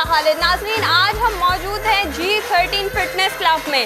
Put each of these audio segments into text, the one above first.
वक्त खालिद नाजरीन, आज हम मौजूद हैं जी थर्टीन फिटनेस क्लब में।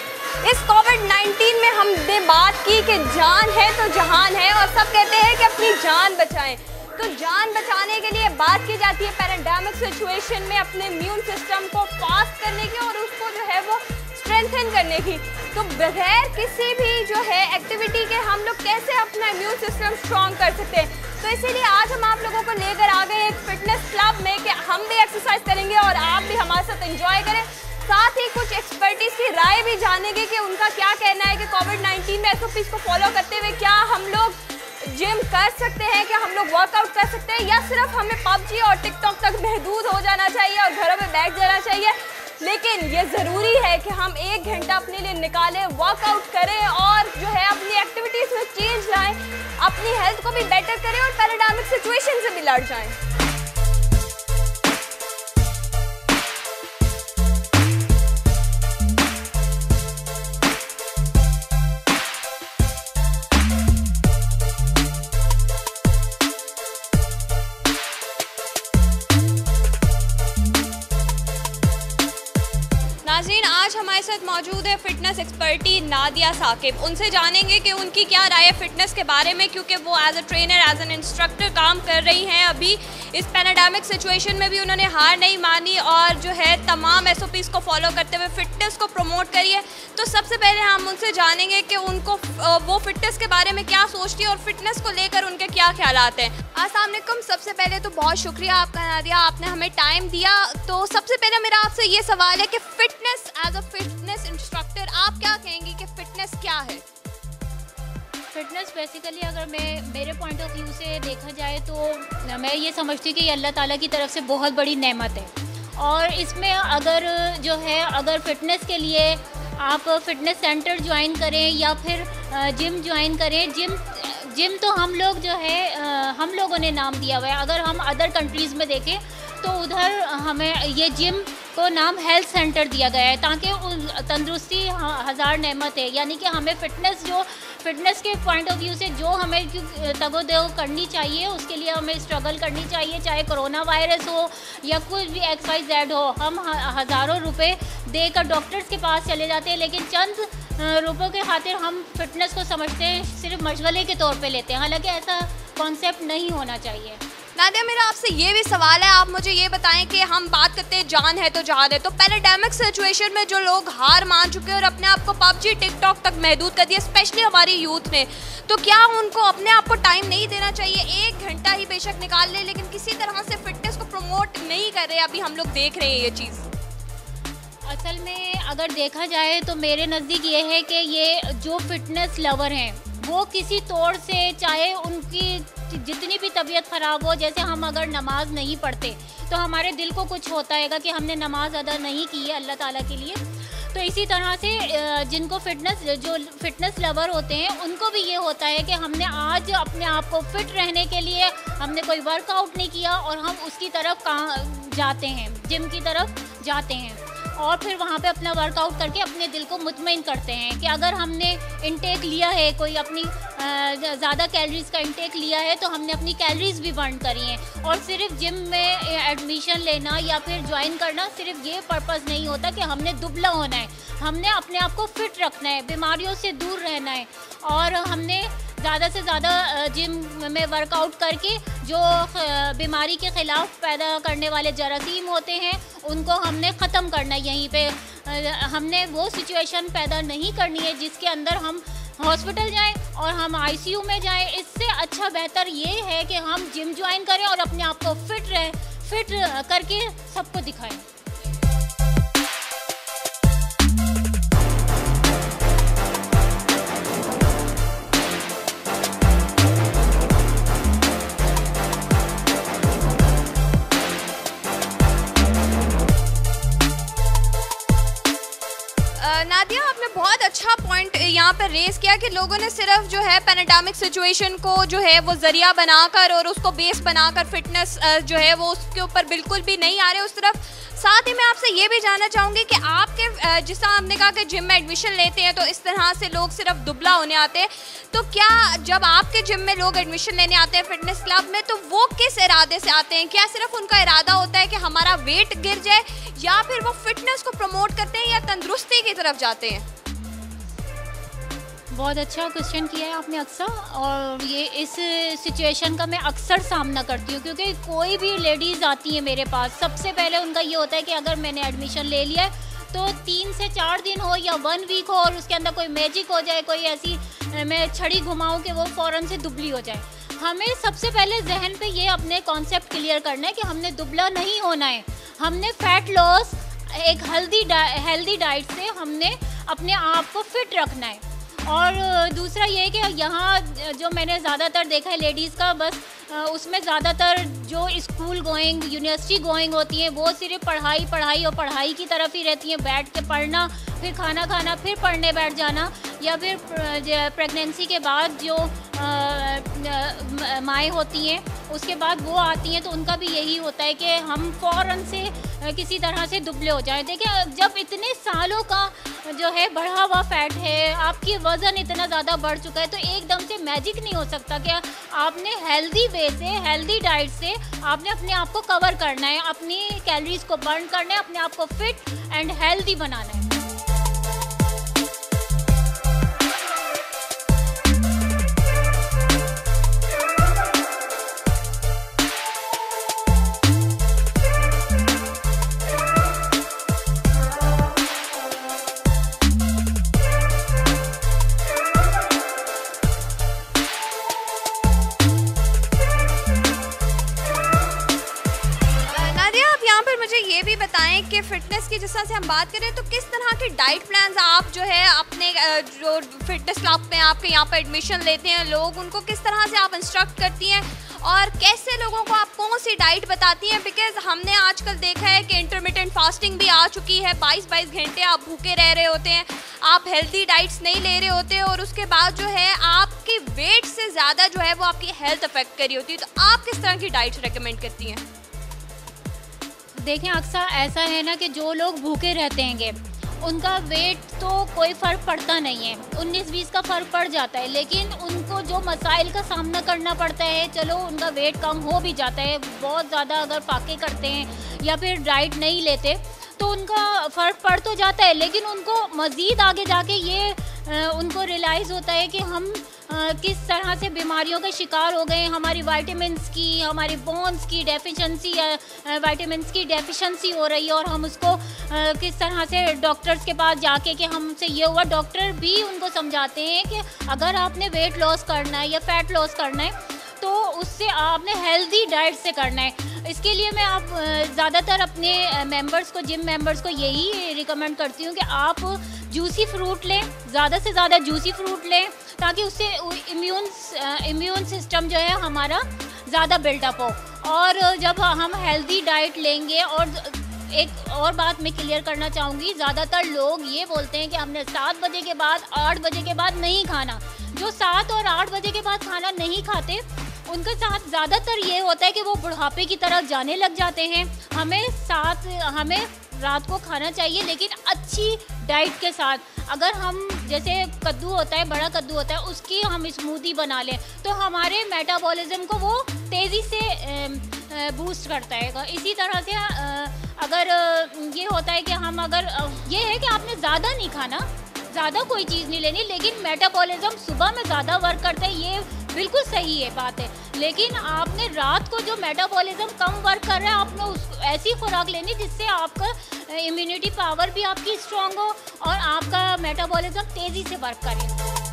इस कोविड 19 में हमने बात की कि जान है तो जहान है और सब कहते हैं कि अपनी जान बचाएँ। तो जान बचाने के लिए बात की जाती है पैराडामिक सिचुएशन में अपने इम्यून सिस्टम को फास्ट करने की और उसको जो है वो स्ट्रेंथन करने की। तो बगैर किसी भी जो है एक्टिविटी के हम लोग कैसे अपना इम्यून सिस्टम स्ट्रॉन्ग कर सकते हैं? तो इसीलिए आज हम आप लोगों को लेकर आ गए एक फिटनेस क्लब में। कि हम भी एक्सरसाइज करेंगे और आप भी हमारे साथ एंजॉय करें। साथ ही कुछ एक्सपर्टीज की राय भी जानेंगे कि उनका क्या कहना है कि कोविड 19 में एस को फॉलो करते हुए क्या हम लोग जिम कर सकते हैं, क्या हम लोग वर्कआउट कर सकते हैं, या सिर्फ़ हमें पबजी और टिकटॉक तक महदूद हो जाना चाहिए और घरों में बैठ जाना चाहिए। लेकिन ये ज़रूरी है कि हम एक घंटा अपने लिए निकालें वर्कआउट करें और जो है अपनी एक्टिविटीज़ में चेंज लाएँ, अपनी हेल्थ को भी बेटर करें और पैराडामिक सिचुएशन से भी लड़ जाएँ। फिटनेस एक्सपर्टी नादिया साकिब उनसे जानेंगे कि उनकी क्या राय है फिटनेस के बारे में, क्योंकि वो as a trainer as an instructor काम कर रही हैं। अभी इस पैनाडामिक सिचुएशन में भी उन्होंने हार नहीं मानी और जो है तमाम एस को फॉलो करते हुए फिटनेस को प्रमोट करी है। तो सबसे पहले हम उनसे जानेंगे कि उनको वो फिटनेस के बारे में क्या सोचती है और फिटनेस को लेकर उनके क्या ख्याल हैं। असलम सबसे पहले तो बहुत शुक्रिया आपका नादिया आपने हमें टाइम दिया। तो सबसे पहले मेरा आपसे ये सवाल है कि fitness as a fitness instructor fitness क्या है? फ़िटनेस बेसिकली अगर मैं, मेरे पॉइंट ऑफ़ व्यू से देखा जाए तो मैं ये समझती हूँ कि अल्लाह ताला की तरफ़ से बहुत बड़ी नेमत है। और इसमें अगर जो है, अगर फ़िटनेस के लिए आप फिटनेस सेंटर ज्वाइन करें या फिर जिम ज्वाइन करें जिम जिम तो हम लोग जो है हम लोगों ने नाम दिया हुआ है। अगर हम अदर कंट्रीज़ में देखें तो उधर हमें ये जिम को नाम हेल्थ सेंटर दिया गया है ताकि तंदुरुस्ती हज़ार नेमत है। यानी कि हमें फ़िटनेस जो फिटनेस के पॉइंट ऑफ़ व्यू से जो हमें तगोदेव करनी चाहिए, उसके लिए हमें स्ट्रगल करनी चाहिए, चाहे कोरोना वायरस हो या कुछ भी एक्स वाई जेड हो। हम हज़ारों रुपए देकर डॉक्टर्स के पास चले जाते हैं, लेकिन चंद रुपयों के खातिर हम फिटनेस को समझते हैं, सिर्फ़ मशगले के तौर पे लेते हैं। हालाँकि ऐसा कॉन्सेप्ट नहीं होना चाहिए। नादिया, मेरा आपसे ये भी सवाल है, आप मुझे ये बताएँ कि हम बात करते हैं, जान है तो जान है। तो पैराडेमिक सिचुएशन में जो लोग हार मान चुके हैं और अपने आप को पबजी टिकटॉक तक महदूद कर दिया स्पेशली हमारी यूथ ने तो क्या उनको अपने आप को टाइम नहीं देना चाहिए? एक घंटा ही बेशक निकाल ले, लेकिन किसी तरह से फिटनेस को प्रमोट नहीं कर रहे, अभी हम लोग देख रहे हैं ये चीज़। असल में अगर देखा जाए तो मेरे नज़दीक ये है कि ये जो फिटनेस लवर हैं वो किसी तौर से, चाहे उनकी जितनी भी तबीयत ख़राब हो, जैसे हम अगर नमाज़ नहीं पढ़ते तो हमारे दिल को कुछ होता है कि हमने नमाज़ अदा नहीं की है अल्लाह ताला के लिए। तो इसी तरह से जिनको फिटनेस जो फिटनेस लवर होते हैं, उनको भी ये होता है कि हमने आज अपने आप को फिट रहने के लिए हमने कोई वर्कआउट नहीं किया और हम उसकी तरफ़ कहाँ जाते हैं जिम की तरफ़ जाते हैं। और फिर वहाँ पे अपना वर्कआउट करके अपने दिल को मुतमिन करते हैं कि अगर हमने इनटेक लिया है, कोई अपनी ज़्यादा कैलरीज़ का इनटेक लिया है तो हमने अपनी कैलरीज़ भी बर्न करी हैं। और सिर्फ़ जिम में एडमिशन लेना या फिर ज्वाइन करना सिर्फ़ ये पर्पज़ नहीं होता कि हमने दुबला होना है। हमने अपने आप को फिट रखना है, बीमारियों से दूर रहना है। और हमने ज़्यादा से ज़्यादा जिम में वर्कआउट करके जो बीमारी के ख़िलाफ़ पैदा करने वाले जरासीम होते हैं, उनको हमने ख़त्म करना है यहीं पे। हमने वो सिचुएशन पैदा नहीं करनी है जिसके अंदर हम हॉस्पिटल जाएँ और हम आईसीयू में जाएँ। इससे अच्छा बेहतर ये है कि हम जिम ज्वाइन करें और अपने आप को फिट रहे फिट करके सबको दिखाएँ। नादिया आपने बहुत अच्छा पॉइंट यहाँ पर रेस किया कि लोगों ने सिर्फ़ जो है पैनाडामिक सिचुएशन को जो है वो ज़रिया बनाकर और उसको बेस बनाकर फिटनेस जो है वो उसके ऊपर बिल्कुल भी नहीं आ रहे। उस तरफ़ साथ ही मैं आपसे ये भी जानना चाहूँगी कि आपके जिस तरह आपने कहा कि जिम में एडमिशन लेते हैं तो इस तरह से लोग सिर्फ़ दुबला होने आते हैं। तो क्या जब आपके जिम में लोग एडमिशन लेने आते हैं फिटनेस क्लब में तो वो किस इरादे से आते हैं? क्या सिर्फ़ उनका इरादा होता है कि हमारा वेट गिर जाए? या फिर वो फिटनेस को प्रमोट करते हैं या तंदुरुस्ती की तरफ़ जाते हैं? बहुत अच्छा क्वेश्चन किया है आपने अक्सर, और ये इस सिचुएशन का मैं अक्सर सामना करती हूँ, क्योंकि कोई भी लेडीज़ आती है मेरे पास, सबसे पहले उनका ये होता है कि अगर मैंने एडमिशन ले लिया है तो तीन से चार दिन हो या वन वीक हो, और उसके अंदर कोई मैजिक हो जाए, कोई ऐसी मैं छड़ी घुमाऊँ कि वो फ़ौरन से दुबली हो जाए। हमें सबसे पहले जहन पे ये अपने कॉन्सेप्ट क्लियर करना है कि हमने दुबला नहीं होना है। हमने फैट लॉस एक हेल्दी डा, हेल्दी डाइट से हमने अपने आप को फिट रखना है। और दूसरा ये कि यहाँ जो मैंने ज़्यादातर देखा है लेडीज़ का बस उसमें ज़्यादातर जो स्कूल गोइंग यूनिवर्सिटी गोइंग होती हैं वो सिर्फ़ पढ़ाई पढ़ाई और पढ़ाई की तरफ़ ही रहती हैं। बैठ के पढ़ना फिर खाना खाना फिर पढ़ने बैठ जाना या फिर प्रेगनेंसी के बाद जो माएँ होती हैं, उसके बाद वो आती हैं तो उनका भी यही होता है कि हम फ़ौर से किसी तरह से दुबले हो जाएँ। देखिए जब इतने सालों का जो है, बढ़ा हुआ फैट है, आपकी वज़न इतना ज़्यादा बढ़ चुका है तो एकदम से मैजिक नहीं हो सकता क्या आपने हेल्दी वे से, हेल्दी डाइट से आपने अपने आप को कवर करना है, अपनी कैलोरीज को बर्न करना है, अपने आप को फिट एंड हेल्दी बनाना है। डाइट प्लान आप जो है अपने जो फिटनेस क्लब में आपके यहाँ पर एडमिशन लेते हैं, लोग उनको किस तरह से आप इंस्ट्रक्ट करती हैं और कैसे लोगों को आप कौन सी डाइट बताती हैं? बिकॉज़ हमने आजकल देखा है कि इंटरमीडियंट फास्टिंग भी आ चुकी है। 22-22 घंटे आप भूखे रह रहे होते हैं, आप हेल्दी डाइट्स नहीं ले रहे होते और उसके बाद जो है आपकी वेट से ज़्यादा जो है वो आपकी हेल्थ अफेक्ट करी होती है। तो आप किस तरह की डाइट रिकमेंड करती हैं? देखें अक्सर ऐसा है ना कि जो लोग भूखे रहते हैं उनका वेट तो कोई फ़र्क पड़ता नहीं है। उन्नीस बीस का फ़र्क पड़ जाता है, लेकिन उनको जो मसाइल का सामना करना पड़ता है, चलो उनका वेट कम हो भी जाता है, बहुत ज़्यादा अगर फाके करते हैं या फिर डाइट नहीं लेते तो उनका फ़र्क पड़ तो जाता है, लेकिन उनको मज़ीद आगे जाके ये उनको रियलाइज़ होता है कि हम किस तरह से बीमारियों के शिकार हो गए, हमारी वाइटामस की, हमारी बोन्स की डेफिशेंसी या वाइटामस की डेफिशेंसी हो रही है और हम उसको किस तरह से डॉक्टर्स के पास जाके कि हमसे ये हुआ डॉक्टर भी उनको समझाते हैं कि अगर आपने वेट लॉस करना है या फैट लॉस करना है तो उससे आपने हेल्दी डाइट से करना है। इसके लिए मैं आप ज़्यादातर अपने मेंबर्स को जिम मेंबर्स को यही रिकमेंड करती हूँ कि आप जूसी फ्रूट लें, ज़्यादा से ज़्यादा जूसी फ्रूट लें, ताकि उससे इम्यून इम्यून सिस्टम जो है हमारा ज़्यादा बिल्डअप हो। और जब हम हेल्दी डाइट लेंगे और एक और बात मैं क्लियर करना चाहूँगी, ज़्यादातर लोग ये बोलते हैं कि हमने सात बजे के बाद आठ बजे के बाद नहीं खाना। जो सात और आठ बजे के बाद खाना नहीं खाते, उनके साथ ज़्यादातर ये होता है कि वो बुढ़ापे की तरफ़ जाने लग जाते हैं। हमें साथ हमें रात को खाना चाहिए, लेकिन अच्छी डाइट के साथ, अगर हम, जैसे कद्दू होता है, बड़ा कद्दू होता है, उसकी हम स्मूदी बना लें तो हमारे मेटाबॉलिज्म को वो तेज़ी से बूस्ट करता है। इसी तरह से अगर ये होता है कि हम अगर ये है कि आपने ज़्यादा नहीं खाना, ज़्यादा कोई चीज़ नहीं लेनी, लेकिन मेटाबॉलिज्म सुबह में ज़्यादा वर्क करता है, ये बिल्कुल सही है बात है। लेकिन आपने रात को जो मेटाबॉलिज्म कम वर्क कर रहा है, आपने उस, ऐसी खुराक लेनी जिससे आपका इम्यूनिटी पावर भी आपकी स्ट्रांग हो और आपका मेटाबॉलिज्म तेज़ी से वर्क करे।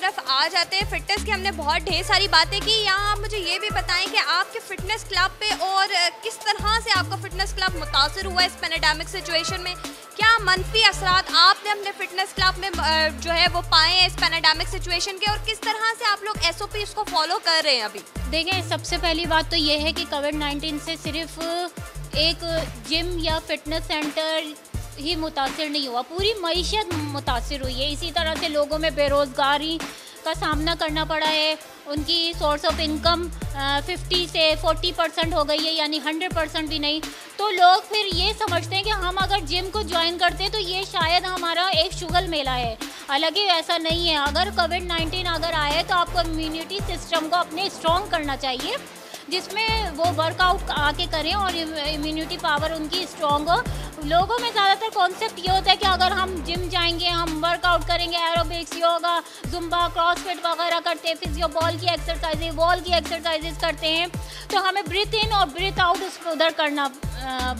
तरफ़ आ जाते हैं फिटनेस की। हमने बहुत ढेर सारी बातें की। यहाँ आप मुझे ये भी बताएँ कि आपके फिटनेस क्लब पे और किस तरह से आपका फिटनेस क्लब मुतासर हुआ इस पेनाडामिक सिचुएशन में? क्या मनफी असरात आपने अपने फिटनेस क्लब में जो है वो पाए हैं इस पैनाडामिक सिचुएशन के? और किस तरह से आप लोग एस इसको फॉलो कर रहे हैं अभी? देखें, सबसे पहली बात तो ये है कि कोविड नाइन्टीन से सिर्फ़ एक जिम या फिटनेस सेंटर ही मुतासर नहीं हुआ। पूरी मीशत मुतासर हुई है। इसी तरह से लोगों में बेरोज़गारी का सामना करना पड़ा है। उनकी सोर्स ऑफ़ इनकम 50 से 40 परसेंट हो गई है, यानी 100 परसेंट भी नहीं। तो लोग फिर ये समझते हैं कि हम अगर जिम को ज्वाइन करते हैं तो ये शायद हमारा एक शुगल मेला है। हालाँकि ऐसा नहीं है। अगर कोविड 19 अगर आए तो आपको इम्यूनिटी सिस्टम को अपने स्ट्रॉन्ग करना चाहिए। जिसमें वो वर्कआउट आके करें और इम्यूनिटी पावर उनकी स्ट्रॉन्ग हो। लोगों में ज़्यादातर कॉन्सेप्ट ये होता है कि अगर हम जिम जाएँगे, हम वर्कआउट करेंगे एरोबिक्स योगा जुम्बा क्रॉसफिट वगैरह करते हैं फिजियो बॉल की एक्सरसाइजेज वॉल की एक्सरसाइजेज करते हैं तो हमें ब्रीथ इन और ब्रीथ आउट उधर करना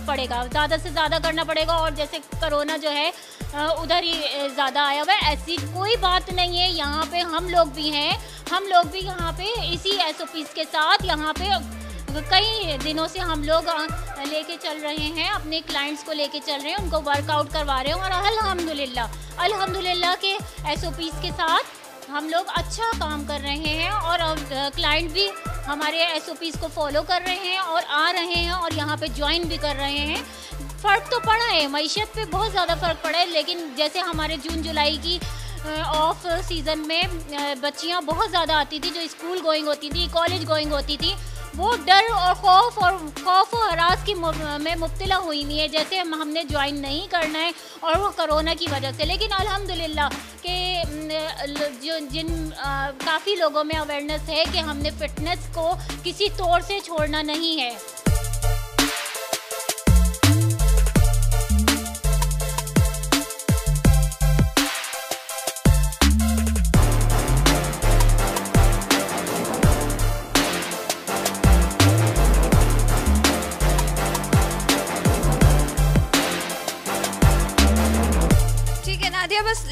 पड़ेगा। ज़्यादा से ज़्यादा करना पड़ेगा और जैसे करोना जो है उधर ही ज़्यादा आया हुआ है। ऐसी कोई बात नहीं है। यहाँ पे हम लोग भी हैं। हम लोग भी यहाँ पे इसी एस के साथ यहाँ पे कई दिनों से हम लोग लेके चल रहे हैं। अपने क्लाइंट्स को लेके चल रहे हैं। उनको वर्कआउट करवा रहे हैं। और अल्हम्दुलिल्लाह अल्हम्दुलिल्लाह के एस के साथ हम लोग अच्छा काम कर रहे हैं। और क्लाइंट भी हमारे एस को फॉलो कर रहे हैं और आ रहे हैं और यहाँ पे ज्वाइन भी कर रहे हैं। फ़र्क तो पड़ा है मीशत पे बहुत ज़्यादा फ़र्क पड़ा है, लेकिन जैसे हमारे जून जुलाई की ऑफ़ सीज़न में बच्चियाँ बहुत ज़्यादा आती थी, जो स्कूल गोइंग होती थी कॉलेज गोइंग होती थी, वो डर और खौफ और खौफ और हरास की में मुब्तला हुई नहीं है, जैसे हम, हमने ज्वाइन नहीं करना है और वो करोना की वजह से। लेकिन अल्हम्दुलिल्लाह के जो, जिन काफ़ी लोगों में अवेयरनेस है कि हमने फ़िटनेस को किसी तौर से छोड़ना नहीं है।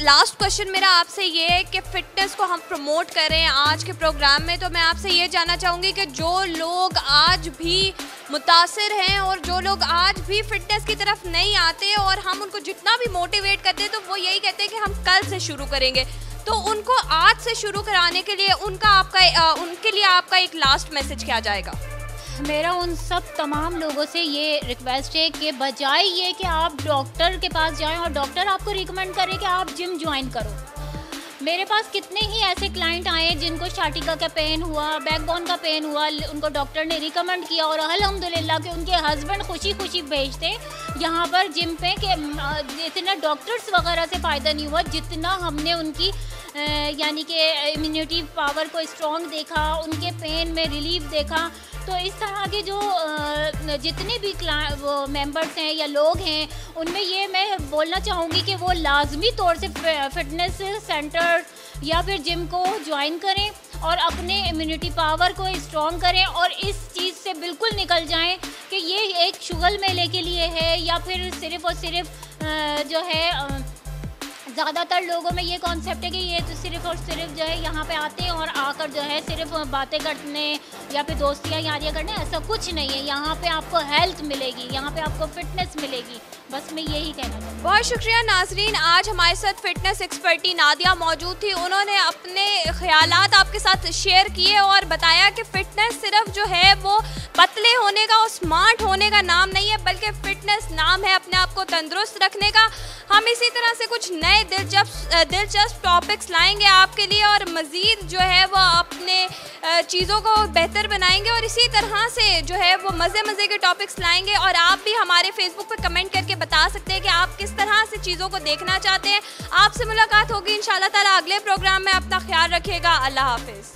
लास्ट क्वेश्चन मेरा आपसे ये है कि फ़िटनेस को हम प्रमोट कर रहे हैं आज के प्रोग्राम में तो मैं आपसे ये जानना चाहूँगी कि जो लोग आज भी मुतासर हैं और जो लोग आज भी फिटनेस की तरफ़ नहीं आते और हम उनको जितना भी मोटिवेट करते हैं तो वो यही कहते हैं कि हम कल से शुरू करेंगे। तो उनको आज से शुरू कराने के लिए उनका आपका उनके लिए आपका एक लास्ट मैसेज क्या जाएगा? मेरा उन सब तमाम लोगों से ये रिक्वेस्ट है कि बजाय ये कि आप डॉक्टर के पास जाएँ और डॉक्टर आपको रिकमेंड करे कि आप जिम ज्वाइन करो। मेरे पास कितने ही ऐसे क्लाइंट आए जिनको शाटिका का पेन हुआ बैकबोन का पेन हुआ, उनको डॉक्टर ने रिकमेंड किया और अलहमदिल्ला के उनके हस्बैंड खुशी खुशी भेजते यहाँ पर जिम पे कि इतना डॉक्टर्स वगैरह से फ़ायदा नहीं हुआ जितना हमने उनकी यानी कि इम्यूनिटी पावर को स्ट्रॉन्ग देखा, उनके पेन में रिलीफ देखा। तो इस तरह के जो जितने भी वो मेंबर्स हैं या लोग हैं, उनमें ये मैं बोलना चाहूँगी कि वो लाजमी तौर से फिटनेस सेंटर या फिर जिम को ज्वाइन करें और अपने इम्यूनिटी पावर को स्ट्रॉन्ग करें और इस चीज़ से बिल्कुल निकल जाएँ कि ये एक शुगल मेले के लिए है या फिर सिर्फ़ और सिर्फ़ जो है ज़्यादातर लोगों में ये कॉन्सेप्ट है कि ये तो सिर्फ़ और सिर्फ़ जो है यहाँ पे आते हैं और आकर जो है सिर्फ़ बातें करने या फिर दोस्तियाँ यारियाँ करने, ऐसा कुछ नहीं है। यहाँ पे आपको हेल्थ मिलेगी, यहाँ पे आपको फिटनेस मिलेगी। बस मैं यही कहना चाहूँ बहुत शुक्रिया नाजरीन, आज हमारे साथ फिटनेस एक्सपर्टी नादिया मौजूद थी। उन्होंने अपने ख्याल आपके साथ शेयर किए और बताया कि फ़िटनेस सिर्फ़ जो है वो पतले होने का और स्मार्ट होने का नाम नहीं है, बल्कि फ़िटनेस नाम है अपने आप को तंदुरुस्त रखने का। हम इसी तरह से कुछ नए दिलचस्प दिलचस्प टॉपिक्स लाएँगे आपके लिए और मज़ीद जो है वो अपने चीज़ों को बेहतर बनाएँगे और इसी तरह से जो है वो मज़े मज़े के टॉपिक्स लाएँगे और आप भी हमारे फेसबुक पर कमेंट करके बता सकते हैं कि आप किस तरह से चीज़ों को देखना चाहते हैं। आपसे मुलाकात होगी इन ताला अगले प्रोग्राम में। अपना ख्याल रखिएगा। अल्लाह हाफिज़।